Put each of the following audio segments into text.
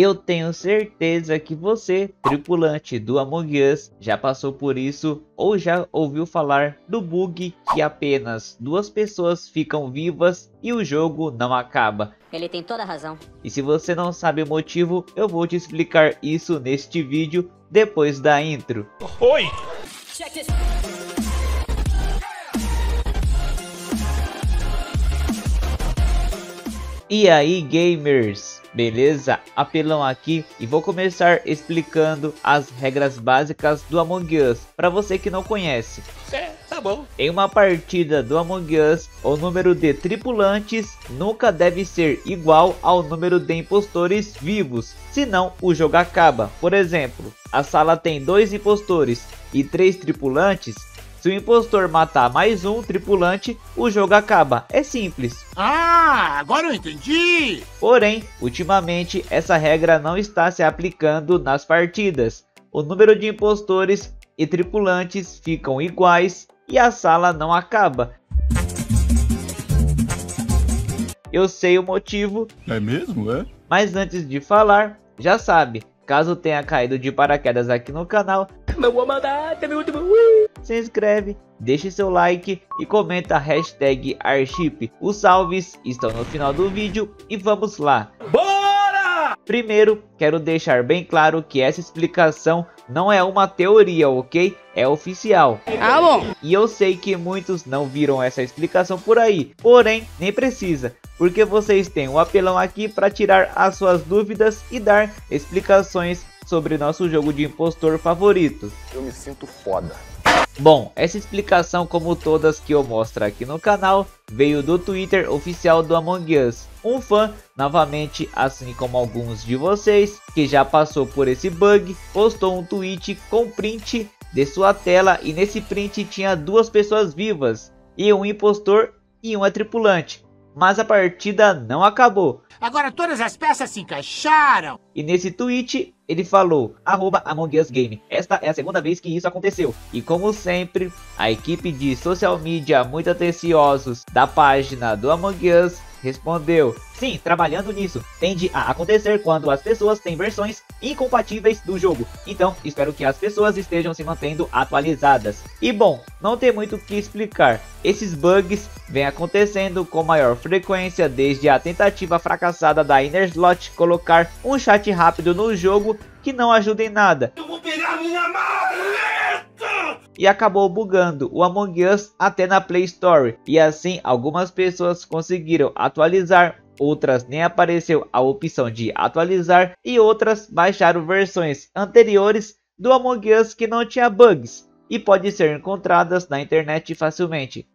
Eu tenho certeza que você, tripulante do Among Us, já passou por isso ou já ouviu falar do bug que apenas duas pessoas ficam vivas e o jogo não acaba. Ele tem toda a razão. E se você não sabe o motivo, eu vou te explicar isso neste vídeo depois da intro. Oi! E aí gamers, beleza? Apelão aqui e vou começar explicando as regras básicas do Among Us para você que não conhece. É, tá bom. Em uma partida do Among Us, o número de tripulantes nunca deve ser igual ao número de impostores vivos, senão o jogo acaba. Por exemplo, a sala tem dois impostores e três tripulantes, se o impostor matar mais um tripulante, o jogo acaba. É simples. Ah, agora eu entendi! Porém, ultimamente essa regra não está se aplicando nas partidas. O número de impostores e tripulantes ficam iguais e a sala não acaba. Eu sei o motivo. É mesmo, é? Mas antes de falar, já sabe, caso tenha caído de paraquedas aqui no canal, Se inscreve, deixe seu like e comenta a hashtag Arship. Os salves estão no final do vídeo e vamos lá. Bora! Primeiro, quero deixar bem claro que essa explicação não é uma teoria, ok? É oficial. Ah, bom. E eu sei que muitos não viram essa explicação por aí, porém, nem precisa, porque vocês têm um apelão aqui para tirar as suas dúvidas e dar explicações sobre nosso jogo de impostor favorito. Eu me sinto foda. Bom, essa explicação, como todas que eu mostro aqui no canal, veio do Twitter oficial do Among Us. Um fã, novamente, assim como alguns de vocês, que já passou por esse bug, postou um tweet com print de sua tela e nesse print tinha duas pessoas vivas, e um impostor e uma tripulante. Mas a partida não acabou. Agora todas as peças se encaixaram. E nesse tweet ele falou, arroba Among Us Game, esta é a segunda vez que isso aconteceu. E como sempre, a equipe de social media muito atenciosos da página do Among Us respondeu, sim, trabalhando nisso, tende a acontecer quando as pessoas têm versões incompatíveis do jogo. Então, espero que as pessoas estejam se mantendo atualizadas. E bom, não tem muito o que explicar. Esses bugs vêm acontecendo com maior frequência desde a tentativa fracassada da Innerslot colocar um chat rápido no jogo que não ajuda em nada. Eu vou pegar minha maleta! E acabou bugando o Among Us até na Play Store. E assim algumas pessoas conseguiram atualizar, outras nem apareceu a opção de atualizar e outras baixaram versões anteriores do Among Us que não tinha bugs e pode ser encontradas na internet facilmente.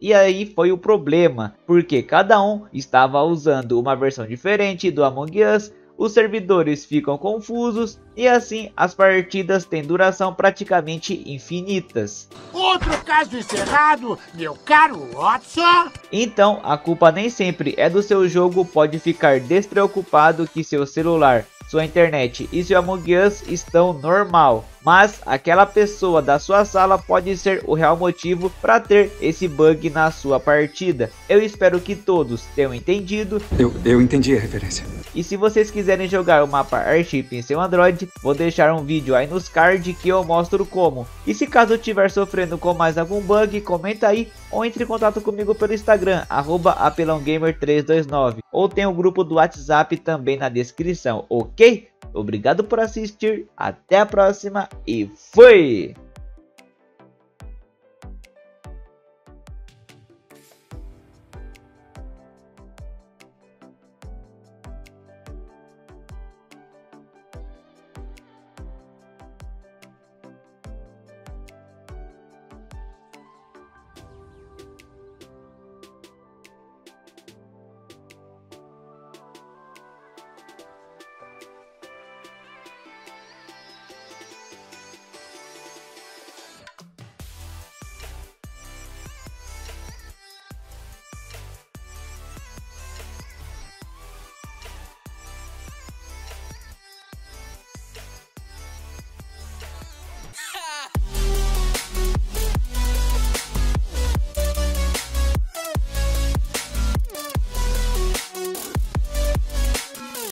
E aí foi o problema, porque cada um estava usando uma versão diferente do Among Us, os servidores ficam confusos e assim as partidas têm duração praticamente infinitas. Outro caso encerrado, meu caro Watson. Então a culpa nem sempre é do seu jogo, pode ficar despreocupado que seu celular, sua internet e seu Among Us estão normal. Mas aquela pessoa da sua sala pode ser o real motivo para ter esse bug na sua partida. Eu espero que todos tenham entendido. Eu, eu entendi a referência. E se vocês quiserem jogar o mapa Airship em seu Android, vou deixar um vídeo aí nos card que eu mostro como. E se caso estiver sofrendo com mais algum bug, comenta aí ou entre em contato comigo pelo Instagram, arroba apelãogamer329. Ou tem o grupo do WhatsApp também na descrição, ok? Obrigado por assistir, até a próxima e fui!